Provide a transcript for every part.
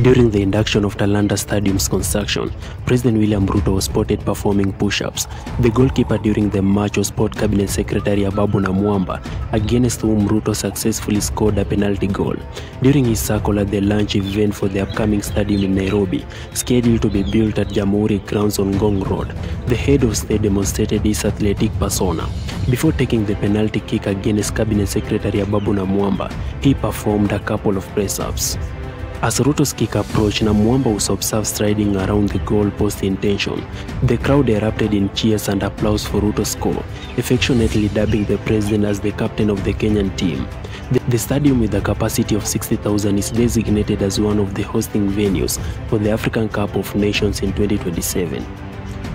During the induction of Talanda Stadium's construction, President William Ruto was spotted performing push-ups. The goalkeeper during the match was Sport Cabinet Secretary Ababu Namwamba, against whom Ruto successfully scored a penalty goal. During his circle at the launch event for the upcoming stadium in Nairobi, scheduled to be built at Jamhuri grounds on Gong Road, the head of state demonstrated his athletic persona. Before taking the penalty kick against Cabinet Secretary Ababu Namwamba, he performed a couple of press-ups. As Ruto's kick approached, Namwamba was observed striding around the goal post intention. The crowd erupted in cheers and applause for Ruto's score, affectionately dubbing the president as the captain of the Kenyan team. The, the stadium with a capacity of 60,000 is designated as one of the hosting venues for the African Cup of Nations in 2027.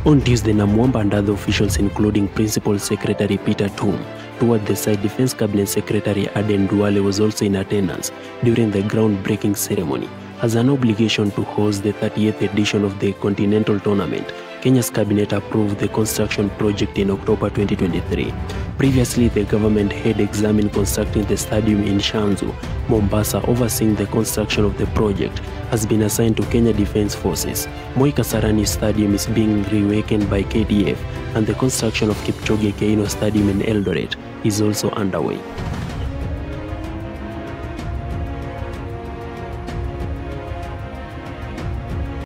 On Tuesday, Namwamba and other officials, including Principal Secretary Peter Tum, toward the side Defense Cabinet Secretary Aden Duale was also in attendance during the groundbreaking ceremony. As an obligation to host the 38th edition of the Continental Tournament, Kenya's cabinet approved the construction project in October 2023. Previously, the government had examined constructing the stadium in Shanzu, Mombasa, overseeing the construction of the project, has been assigned to Kenya Defence Forces. Moi Kasarani Stadium is being reawakened by KDF, and the construction of Kipchoge Keino Stadium in Eldoret is also underway.